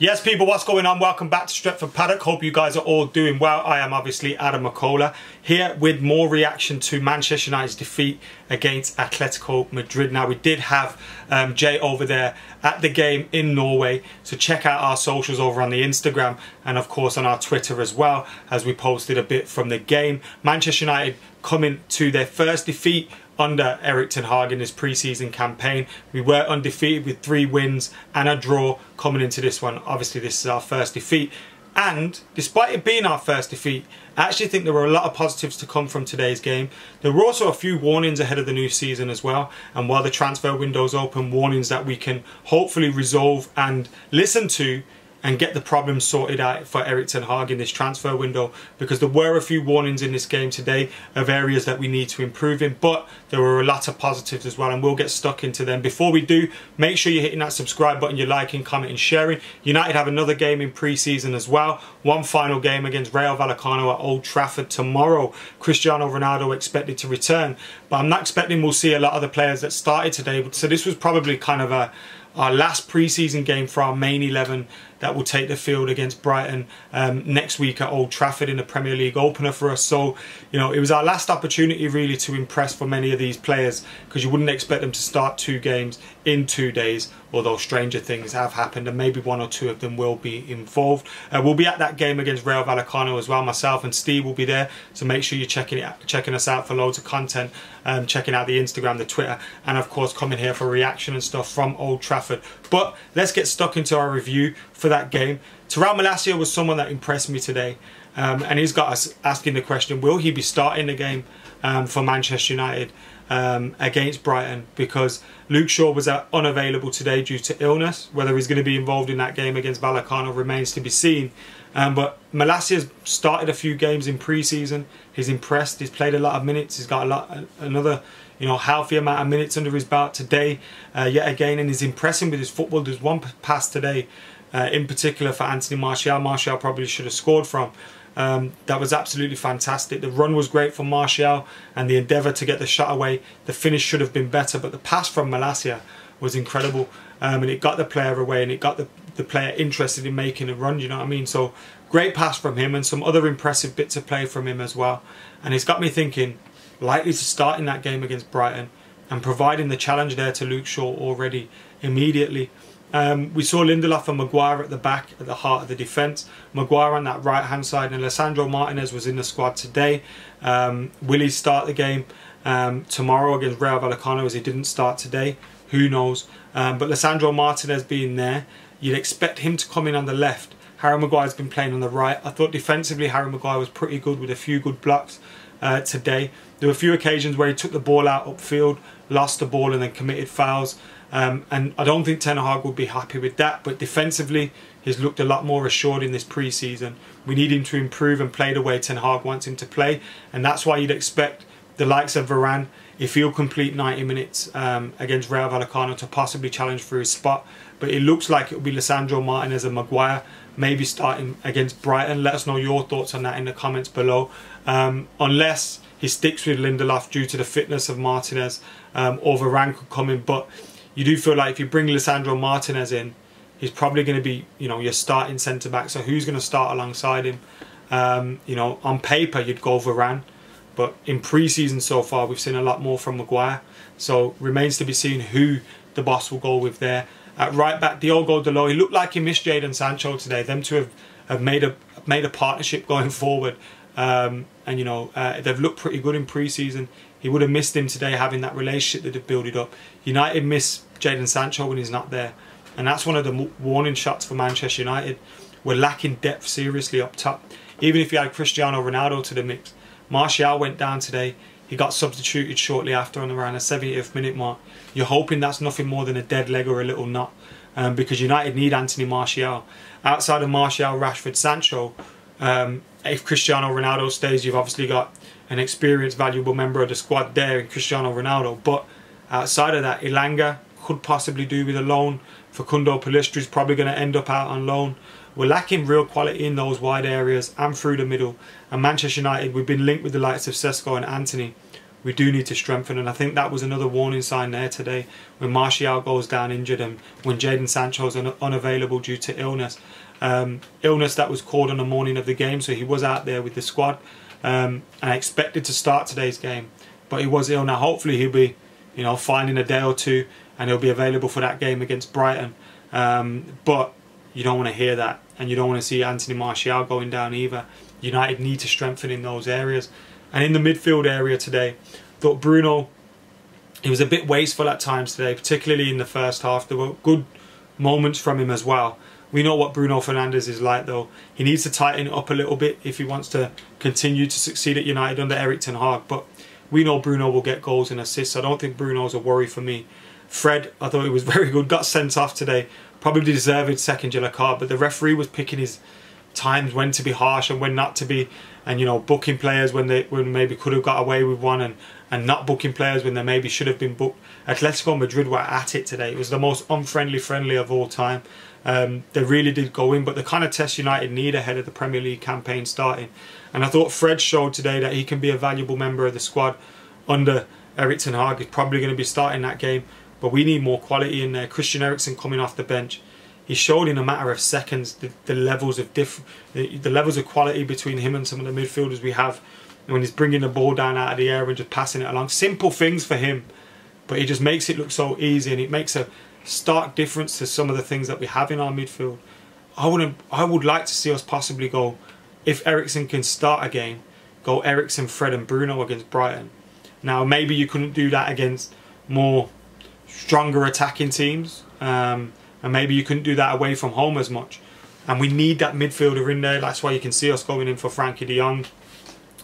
Yes, people, what's going on? Welcome back to Stretford Paddock. Hope you guys are all doing well. I am obviously Adam McKola here with more reaction to Manchester United's defeat against Atletico Madrid. Now, we did have um, Jay over there at the game in Norway, so check out our socials over on the Instagram and, of course, on our Twitter as well, as we posted a bit from the game. Manchester United coming to their first defeat under Erik Ten Hag in his pre-season campaign. We were undefeated with three wins and a draw coming into this one. Obviously, this is our first defeat. And despite it being our first defeat, I actually think there were a lot of positives to come from today's game. There were also a few warnings ahead of the new season as well. And while the transfer window's open, warnings that we can hopefully resolve and listen to and get the problem sorted out for Erik Ten Hag in this transfer window because there were a few warnings in this game today of areas that we need to improve in but there were a lot of positives as well and we'll get stuck into them. Before we do, make sure you're hitting that subscribe button, you're liking, commenting, sharing. United have another game in pre-season as well. One final game against Rayo Vallecano at Old Trafford tomorrow. Cristiano Ronaldo expected to return but I'm not expecting we'll see a lot of the players that started today so this was probably kind of a our last pre-season game for our main 11 that will take the field against Brighton um, next week at Old Trafford in the Premier League opener for us. So, you know, it was our last opportunity really to impress for many of these players because you wouldn't expect them to start two games in two days, although stranger things have happened and maybe one or two of them will be involved. Uh, we'll be at that game against Rayo Vallecano as well. Myself and Steve will be there, so make sure you're checking it, checking us out for loads of content, um, checking out the Instagram, the Twitter, and of course coming here for reaction and stuff from Old Trafford. But let's get stuck into our review for that game. Tyrell Malacia was someone that impressed me today. Um, and he's got us asking the question, will he be starting the game um, for Manchester United um, against Brighton? Because Luke Shaw was uh, unavailable today due to illness. Whether he's going to be involved in that game against Vallecano remains to be seen. Um, but Malacia's started a few games in pre-season. He's impressed. He's played a lot of minutes. He's got a lot, another you know, healthy amount of minutes under his belt today, uh, yet again, and he's impressing with his football. There's one pass today, uh, in particular for Anthony Martial. Martial probably should have scored from. Um, that was absolutely fantastic. The run was great for Martial and the endeavour to get the shot away. The finish should have been better, but the pass from Malacia was incredible. Um, and it got the player away and it got the, the player interested in making a run, you know what I mean? So great pass from him and some other impressive bits of play from him as well. And it's got me thinking, likely to start in that game against Brighton and providing the challenge there to Luke Shaw already immediately. Um, we saw Lindelof and Maguire at the back, at the heart of the defence. Maguire on that right hand side, and Lisandro Martinez was in the squad today. Um, will he start the game um, tomorrow against Rayo Vallecano as he didn't start today? Who knows? Um, but Lisandro Martinez being there, you'd expect him to come in on the left. Harry Maguire's been playing on the right. I thought defensively Harry Maguire was pretty good with a few good blocks uh, today. There were a few occasions where he took the ball out upfield, lost the ball and then committed fouls. Um, and I don't think Ten Hag would be happy with that. But defensively, he's looked a lot more assured in this pre-season. We need him to improve and play the way Ten Hag wants him to play. And that's why you'd expect the likes of Varane, if he'll complete 90 minutes um, against Rayo Vallecano to possibly challenge for his spot. But it looks like it'll be Lisandro Martinez and Maguire maybe starting against Brighton. Let us know your thoughts on that in the comments below. Um, unless he sticks with Lindelof due to the fitness of Martinez um, or Varane could come in. But you do feel like if you bring Lisandro Martinez in, he's probably going to be, you know, your starting centre back. So who's going to start alongside him? Um, you know, on paper you'd go Varane, but in pre-season so far we've seen a lot more from Maguire. So remains to be seen who the boss will go with there. At right back, Diogo Dalot, he looked like he missed Jadon Sancho today. Them two have, have made a made a partnership going forward. Um, and you know uh, they've looked pretty good in pre-season. He would have missed him today having that relationship that they've built up. United miss Jadon Sancho when he's not there, and that's one of the warning shots for Manchester United. We're lacking depth seriously up top. Even if you had Cristiano Ronaldo to the mix, Martial went down today. He got substituted shortly after on around the 70th minute mark. You're hoping that's nothing more than a dead leg or a little knot um, because United need Anthony Martial. Outside of Martial, Rashford, Sancho, um, if Cristiano Ronaldo stays, you've obviously got an experienced, valuable member of the squad there in Cristiano Ronaldo. But outside of that, Elanga could possibly do with a loan. Facundo Pellistri is probably going to end up out on loan. We're lacking real quality in those wide areas and through the middle. And Manchester United, we've been linked with the likes of Sesko and Antony. we do need to strengthen. And I think that was another warning sign there today when Martial goes down injured and when Jadon Sancho's un unavailable due to illness. Um, illness that was called on the morning of the game, so he was out there with the squad. Um, and expected to start today's game, but he was ill. Now, hopefully, he'll be, you know, fine in a day or two, and he'll be available for that game against Brighton. Um, but you don't want to hear that, and you don't want to see Anthony Martial going down either. United need to strengthen in those areas. And in the midfield area today, thought Bruno, he was a bit wasteful at times today, particularly in the first half. There were good moments from him as well. We know what Bruno Fernandes is like though. He needs to tighten it up a little bit if he wants to continue to succeed at United under Erik Ten Hag. But we know Bruno will get goals and assists. I don't think Bruno's a worry for me. Fred, I thought he was very good. Got sent off today. Probably deserved second yellow card, but the referee was picking his times when to be harsh and when not to be and you know booking players when they when maybe could have got away with one and and not booking players when they maybe should have been booked. Atletico Madrid were at it today. It was the most unfriendly friendly of all time. Um, they really did go in but the kind of test United need ahead of the Premier League campaign starting. And I thought Fred showed today that he can be a valuable member of the squad under Erik Ten Hag. He's probably going to be starting that game but we need more quality in there. Christian Eriksen coming off the bench he showed in a matter of seconds the, the levels of diff, the, the, levels of quality between him and some of the midfielders we have when he's bringing the ball down out of the air and just passing it along. Simple things for him, but he just makes it look so easy and it makes a stark difference to some of the things that we have in our midfield. I would I would like to see us possibly go if Eriksen can start a game, go Eriksen, Fred and Bruno against Brighton. Now maybe you couldn't do that against more stronger attacking teams. Um, and maybe you couldn't do that away from home as much. And we need that midfielder in there. That's why you can see us going in for Frenkie de Jong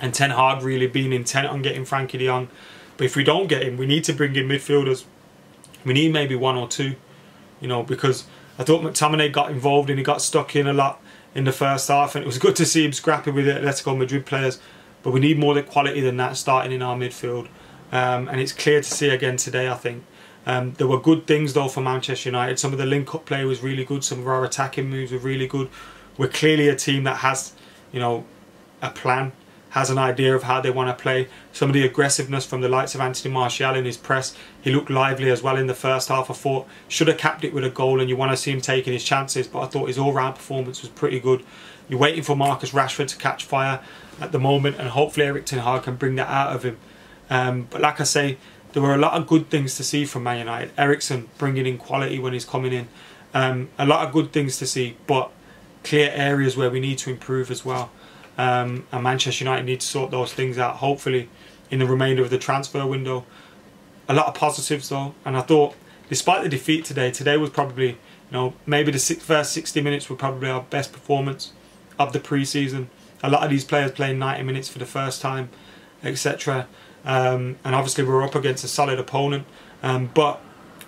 and Ten Hag really being intent on getting Frenkie de Jong. But if we don't get him, we need to bring in midfielders. We need maybe one or two, you know, because I thought McTominay got involved and he got stuck in a lot in the first half, and it was good to see him scrapping with the Atletico Madrid players. But we need more quality than that starting in our midfield, um, and it's clear to see again today. I think um, there were good things though for Manchester United. Some of the link-up play was really good. Some of our attacking moves were really good. We're clearly a team that has, you know, a plan, has an idea of how they want to play. Some of the aggressiveness from the likes of Anthony Martial in his press. He looked lively as well in the first half. I thought should have capped it with a goal, and you want to see him taking his chances. But I thought his all-round performance was pretty good. You're waiting for Marcus Rashford to catch fire at the moment, and hopefully Erik Ten Hag can bring that out of him. Um, but like I say, there were a lot of good things to see from Man United. Eriksen bringing in quality when he's coming in. Um, a lot of good things to see, but clear areas where we need to improve as well. Um, and Manchester United need to sort those things out, hopefully, in the remainder of the transfer window. A lot of positives though, and I thought, despite the defeat today, today was probably, you know, maybe the first 60 minutes were probably our best performance of the pre-season. A lot of these players playing 90 minutes for the first time, etc. Um, and obviously we're up against a solid opponent. Um, but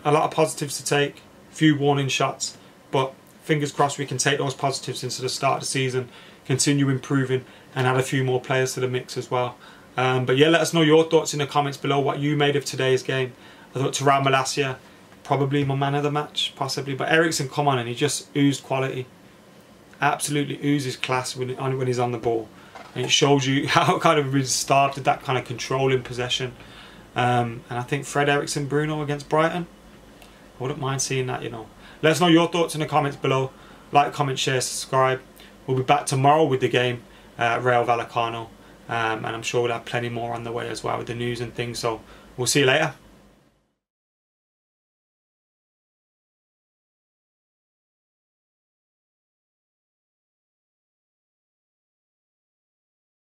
a lot of positives to take, few warning shots. But fingers crossed we can take those positives into the start of the season, continue improving, and add a few more players to the mix as well. Um, but yeah, let us know your thoughts in the comments below what you made of today's game. I thought Tyrell Malacia, probably my man of the match, possibly. But Eriksen, come on, and he just oozed quality. Absolutely oozes class when, when he's on the ball and it shows you how kind of we started that kind of controlling possession. Um, and I think Fred Eriksen Bruno against Brighton, I wouldn't mind seeing that, you know. Let us know your thoughts in the comments below. Like, comment, share, subscribe. We'll be back tomorrow with the game, uh, Rayo Vallecano. Um, and I'm sure we'll have plenty more on the way as well with the news and things. So we'll see you later.